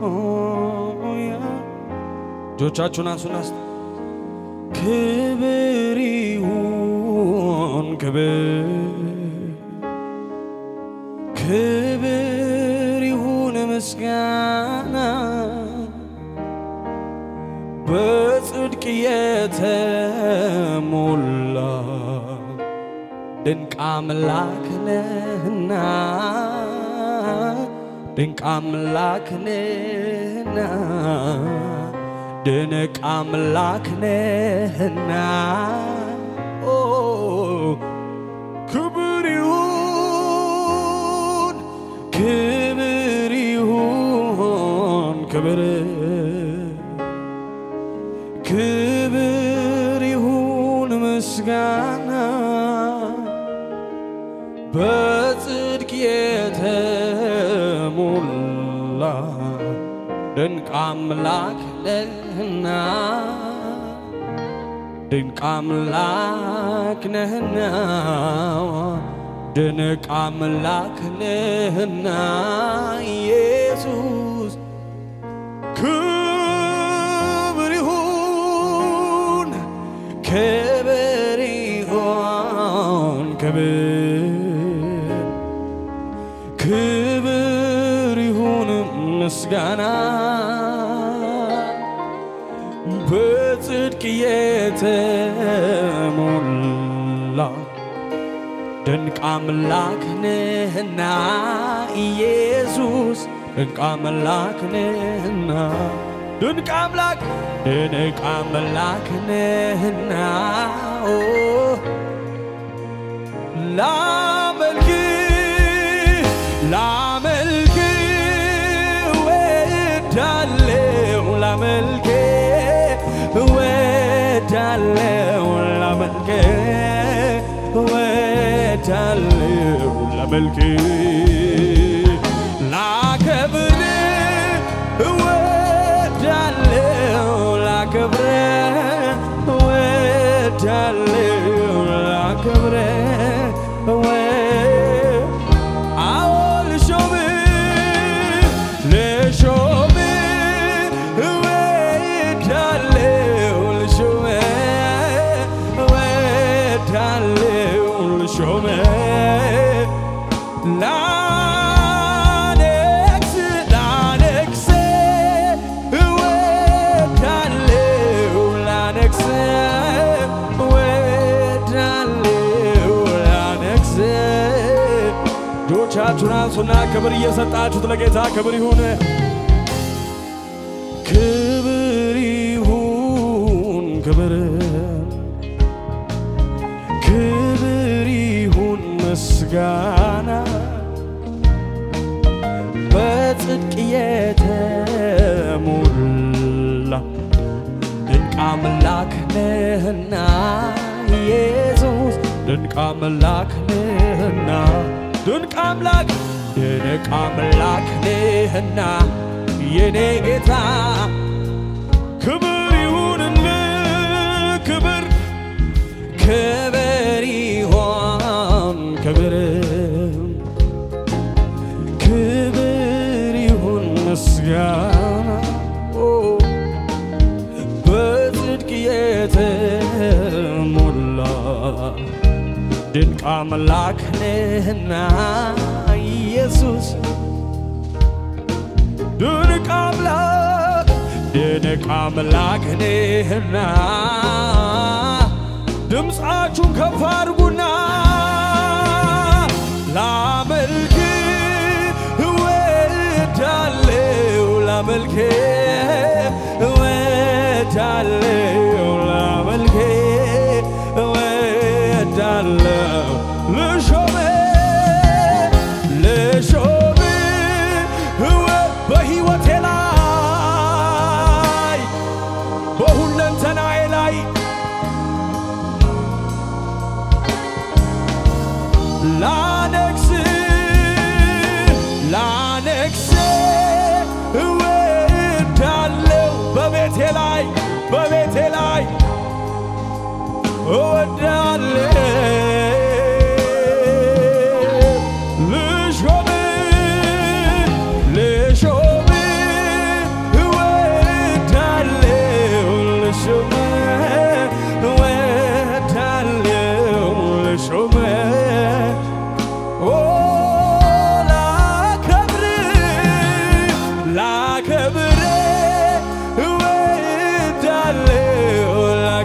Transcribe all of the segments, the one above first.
ሃሌሉያ እጆቻችሁን አንሱና እስቲ። ክብር ይሁን ክብር ክብር ይሁን ምስጋና። በጽድቅ የተሞላ ድንቅ አምላክ ነህና ድንቅ አምላክ ነህና ድንቅ አምላክ ነህና። ኦ ክብር ይሁን ክብር ይሁን ክብር ክብር አምላክ ነህና። ድንቅ አምላክ ነህና። ድንቅ አምላክ ነህና። ኢየሱስ ክብር ይሁን ክብር ይሁን ክብር ክብር ይሁን ምስጋና በጽድቅ የተሞላ ድንቅ አምላክ ነህና ኢየሱስ ድንቅ አምላክ ነህና ድንቅ አምላክ ድንቅ አምላክ ነህና ላመልክ ላመልክ ወዳለው ላመልክ ወዳለው ላመልክ ላከብር ወዳለው እጆቻችሁን አንሱና ክብር እየሰጣችሁት ለጌታ ክብር ይሁን ነህና የኔ ጌታ ክብር ይሁንልህ ክብር ክብር ይሆን ክብር ክብር ይሁን ምስጋና። በጽድቅ የተሞላ ድንቅ አምላክ ነህና ኢየሱስ ድንቅ አምላክ ድንቅ አምላክ ነህና። ድምፃችሁን ከፍ አድርጉና ላመልክ እወዳለው ላመልክ እወዳለው ላመልክ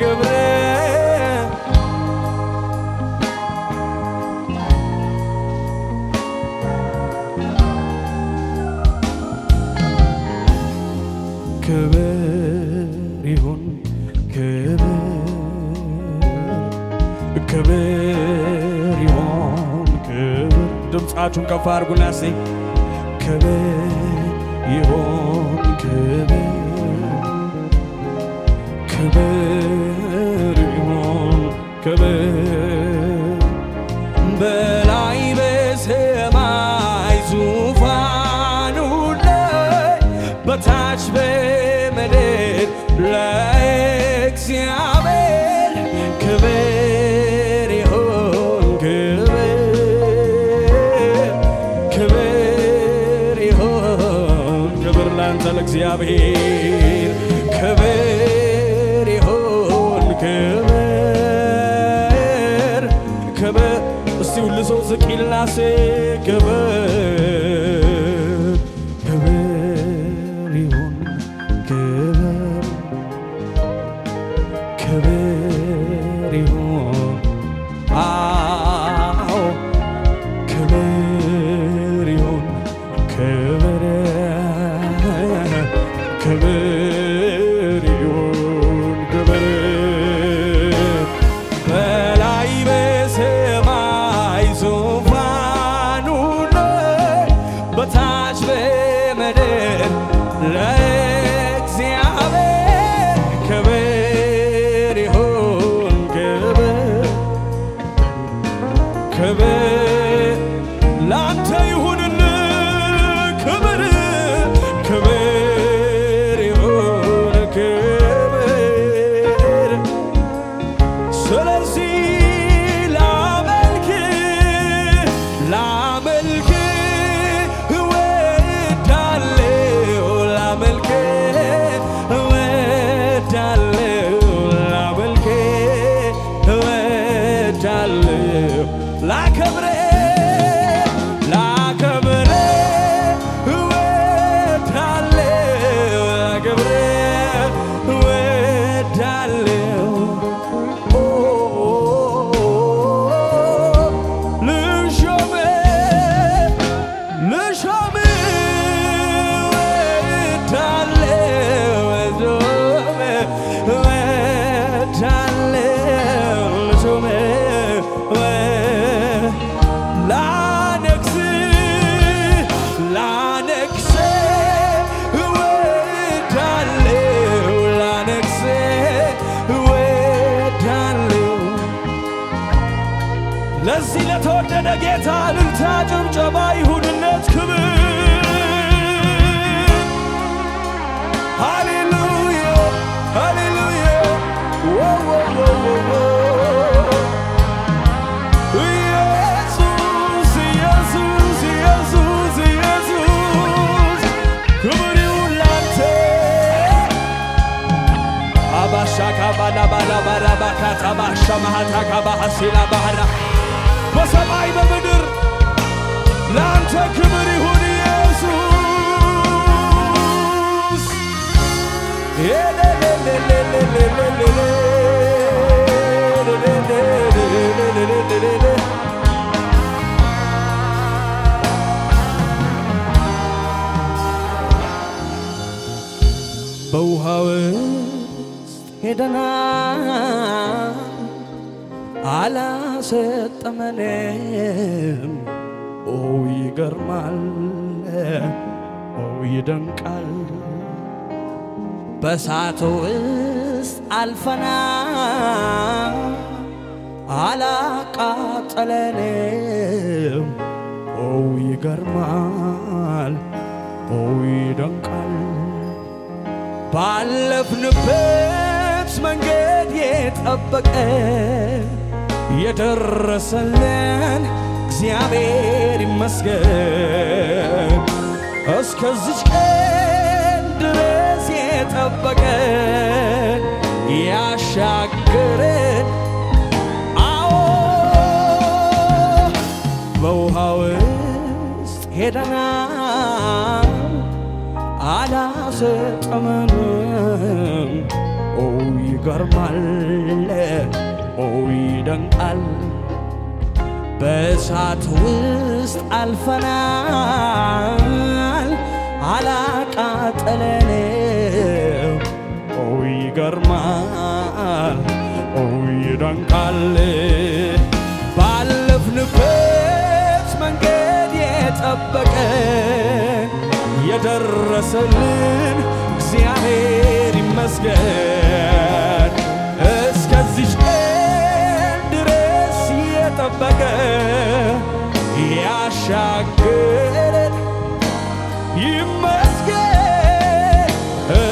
ገብረ ክብር ይሁን ክብር ክብር ይሁን ክብር። ድምፃችሁን ከፍ አድርጉና ለእግዚአብሔር ክብር ይሁን ክብር ክብር። እስቲ ሁሉ ሰው ዝቅ ይልና ሴ ክብር ለዚህ ለተወደደ ጌታ እልልታ ጭብጨባ ይሁንለት ክብር ሃሌሉያ ሃሌሉያ ዎ ዎ ዎ ዎ ዎ ኢየሱስ ኢየሱስ ኢየሱስ ኢየሱስ ክብር ይሁን ላንተ አባሻካ በሰማይ በምድር ለአንተ ክብር ይሁን ኢየሱስ ይገርማል፣ ኦ ይደንቃል። በሳቱ ውስጥ አልፈናል አላቃጠለንም። ኦ ይገርማል፣ ኦ ይደንቃል። ባለፍንበት መንገድ የጠበቀ የደረሰልን እግዚአብሔር ይመስገን። እስከዚች ቀን ድረስ የጠበቀን ያሻገረን አዎ በውሃ ውስጥ ሄደናል አላሰጠመንም። ኦ ይገርማል፣ ኦ ይደንቃል። በእሳት ውስጥ አልፈናል አላቃጠለንም። ኦ ይገርማል፣ ኦ ይደንቃል። ባለፍንበት መንገድ የጠበቀ የደረሰልን እግዚአብሔር ይመስገን እስከዚህ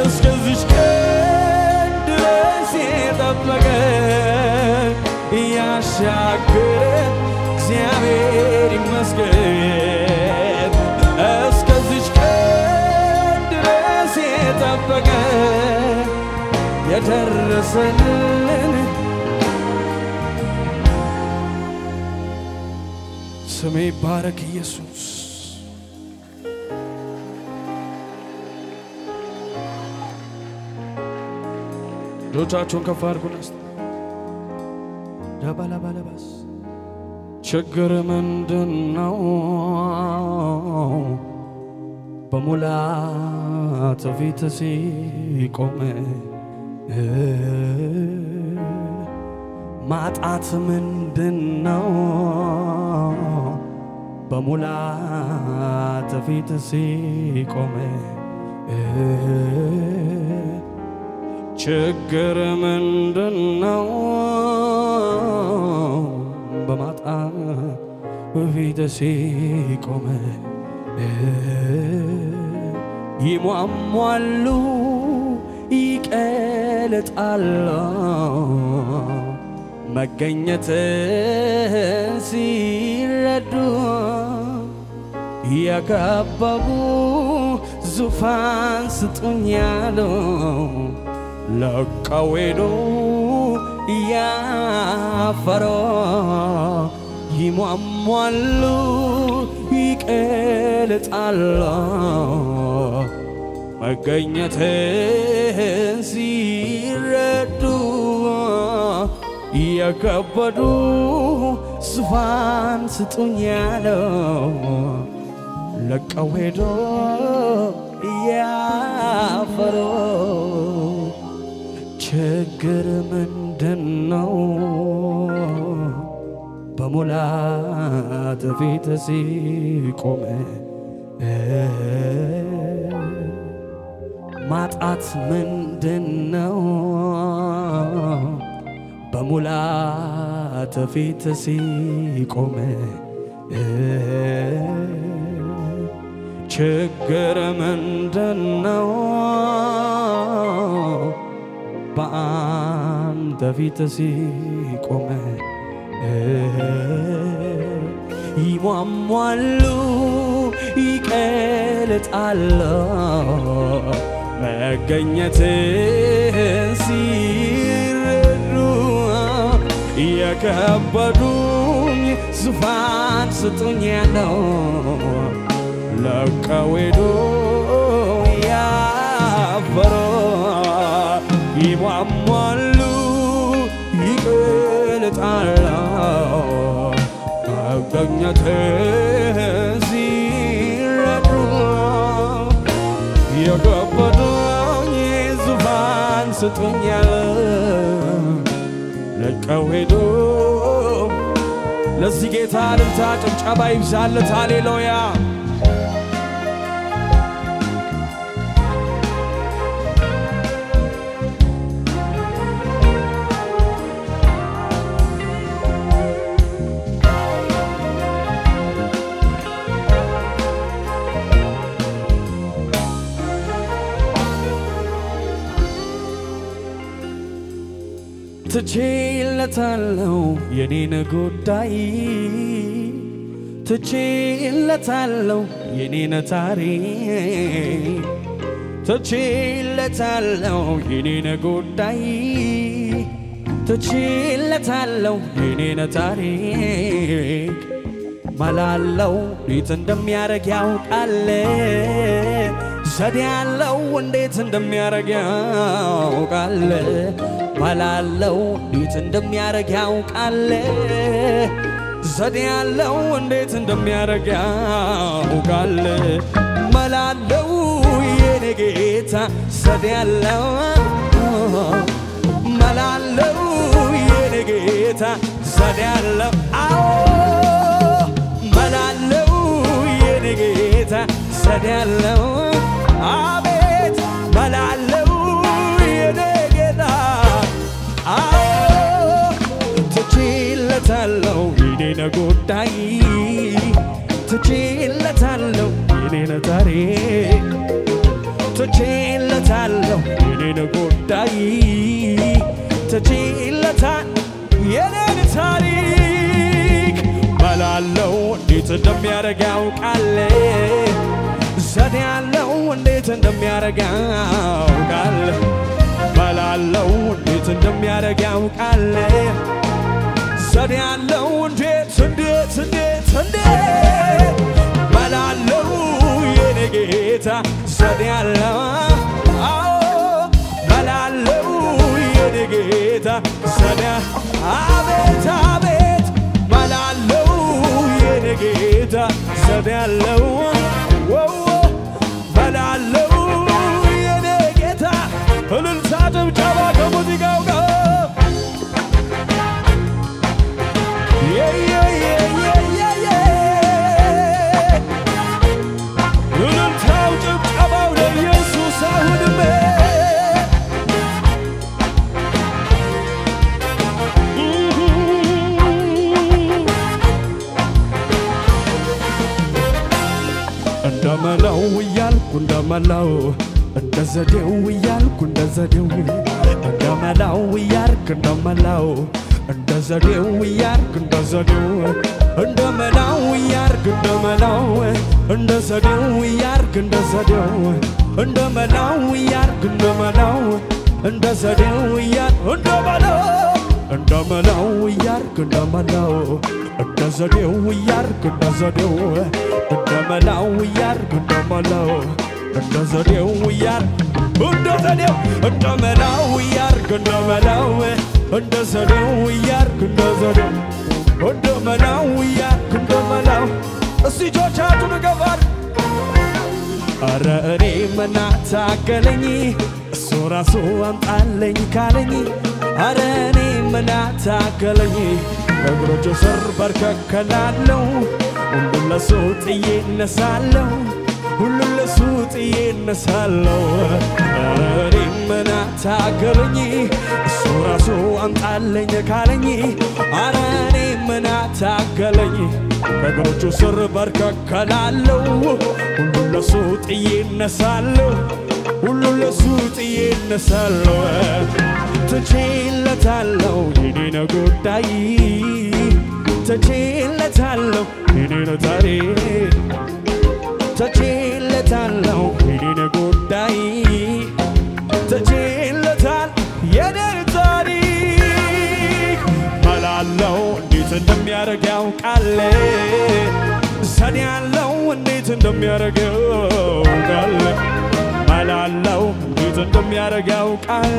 እስከዚች ቀን ድረስ የጠበቀን ያሻገረን እግዚአብሔር ይመስገን። እስከዚች ቀን ድረስ ስሜ ይባረክ ኢየሱስ። እጆቻችሁን ከፍ አድርጉን። እስቲ ደባላባለባስ ችግር ምንድን ነው? በሙላት ፊት ሲቆም ማጣት ምንድን ነው? በሙላት ፊት ሲቆም ችግር ምንድን ነው? በማጣት ፊት ሲቆም ይሟሟሉ ይቀልጣሉ መገኘት ሲረዱ የከበቡ ዙፋን ስጡኝ ያለው ለቀው ሄዶ ያፈሮ ይሟሟሉ ይቀልጣሉ። መገኘትን ሲረዱ የከበዱ ዙፋን ስጡኝ ያለው ለቀው ሄዶ ያፈሮ ችግር ምንድን ነው? በሙላት ፊት ሲቆም ማጣት ምንድን ነው? በሙላት ፊት ሲቆም ችግር ምንድን ነው? በአንተ ፊት ሲቆም ይሟሟሉ ይቀልጣሉ መገኘትን ሲረዱ የከበዱኝ ዙፋን ስጡኝ ያለው ለቀው ሄዶ ያፈሮ ይሟሟሉ ይቀልጣሉ መገኘትን ሲረዱ የከበዱኝ ዙፋን ያለ ለቀው ለዚህ ጌታ እልልታ ጭብጨባ ይብዛለት። ሃሌሉያ ትቼለታለው የኔን ጉዳይ። ትቼለታለው የኔን ታሪክ። ትቼለታለው የኔን ጉዳይ። ትቼለታለው የኔን ታሪክ። መላለው እንዴት እንደሚያረግ ያውቃል? ዘዴ ያለው እንዴት እንደሚያረግ ያውቃል መላለው እንዴት እንደሚያረግ ያውቃል? ዘዴ ያለው እንዴት እንደሚያረግ ያውቃል? መላለው የኔ ጌታ ዘዴ ያለው መላለው የኔ ጌታ ዘዴ ያለው አዎ መላለው የኔ ጌታ ዘዴ ያለው አቤት የኔን ጉዳይ ትችለታለው የኔን ታሪክ ትችለታለው የኔን ጉዳይ ትችለታል የኔን ታሪክ መላለው እንዴት እንደሚያደርግ ያውቃል? ዘዴ ያለው እንዴት እንደሚያደርግ ያውቃል? መላለው እንዴት እንደሚያደርግ ያውቃል ዘዴ ያለው እንዴት እንዴት እንዴት እንዴት መላለው የኔ ጌታ። ዘዴ ያለው መላለው የኔ ጌታ። ዘዴ አቤት አቤት መላለው የኔ ጌታ። ዘዴ ያለው ዘዴው እያልክ እንደ ዘዴው እንደመላው እያልክ እንደመላው እንደ ዘዴው እያልክ እንደ ዘዴው እንደመላው እያልክ እንደመላው እንደ ዘዴው እያልክ እንደመላው እንደመላው እያልክ እንደመላው እንደ ዘዴው እያልክ እንደ ዘዴው እንደመላው እያልክ እንደመላው እንደ ዘዴው እያልክ እንደ ዘዴው እንደመላው እያልክ እንደመላው እንደ ዘዴው እያልክ እንደ ዘዴው እንደመላው እያልክ እንደመላው እስቲ እጆቻችሁን ገባር አረ እኔ ምናታገለኝ እሱ ራሱ አምጣለኝ ካለኝ። አረ እኔ ምናታገለኝ እግሮቹ ስር በርከከላለሁ። ሁሉን ለሱ ጥዬ እነሳለሁ ሁሉን ለሱ ጥዬ እነሳለሁ። አረ እኔ ምናታገለኝ እሱ ራሱ አምጣለኝ ካለኝ አረ እኔ ምናታገለኝ ከእግሮቹ ስር በርከከላለሁ ሁሉን ለሱ ጥዬ እነሳለሁ ሁሉን ለሱ ጥዬ እነሳለሁ። ትችለታለሁ የኔን ጉዳይ ትችለታለሁ የኔን ታሪክ ትችለታለሁ የኔን ጉዳይ ያውቃል ዘዴ ያለው እንዴት እንደሚያደርግ ያውቃል መላለው እንዴት እንደሚያደርግ ያውቃል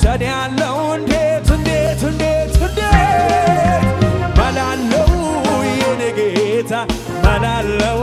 ዘዴ ያለው እንዴት እንዴት እንዴት እንዴት መላለው የኔ ጌታ መላለው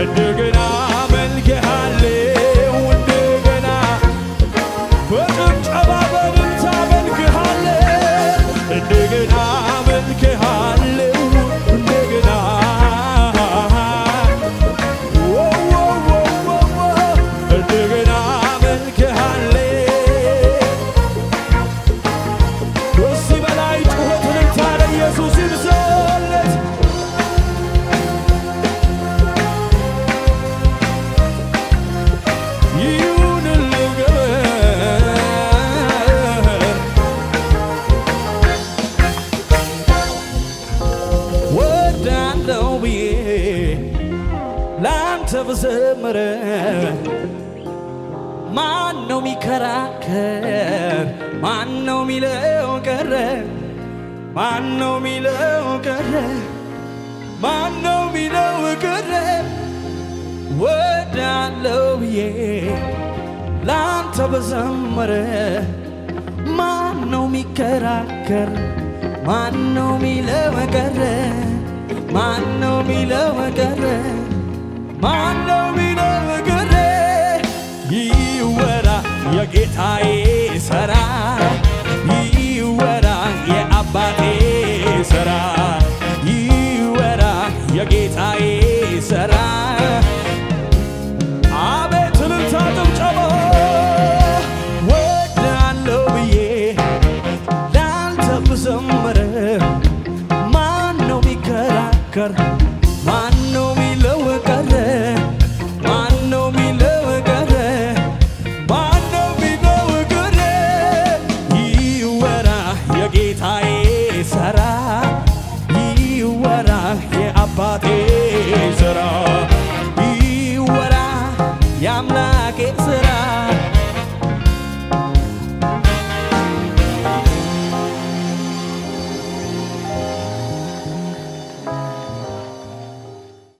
and ቤተሰብ ዘመረ ማን ነው ሚከራከር? ማን ነው ሚለው ቀረ? ማን ነው ሚለው ቀረ? ማን ነው ሚለው ቀረ? ወዳለው ብዬ ላንተ በዘመረ ማን ነው ሚከራከር? ማን ነው ሚለው ቀረ? ማን ነው ሚለው ቀረ? ማነው ቢነግሬ ይወራ የጌታዬ ሥራ ይወራ የአባቴ ሥራ ይወራ የጌታዬ ሥራ